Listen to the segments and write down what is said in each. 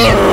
Oh.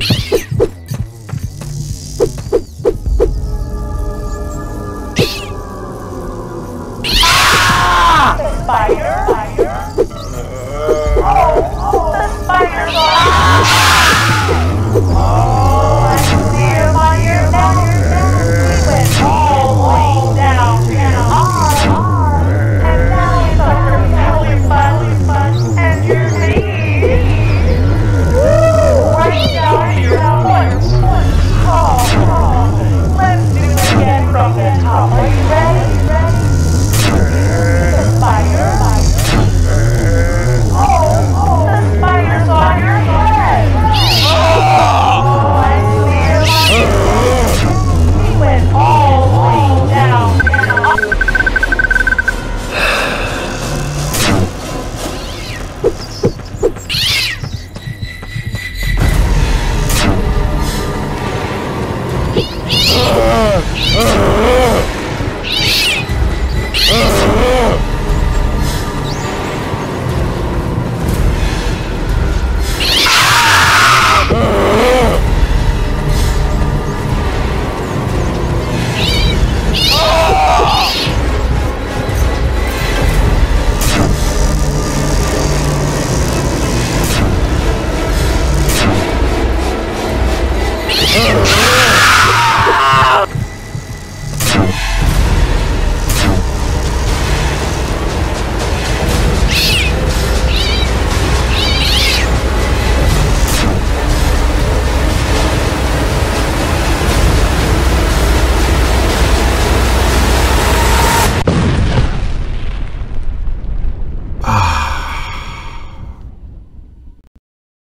Yeah.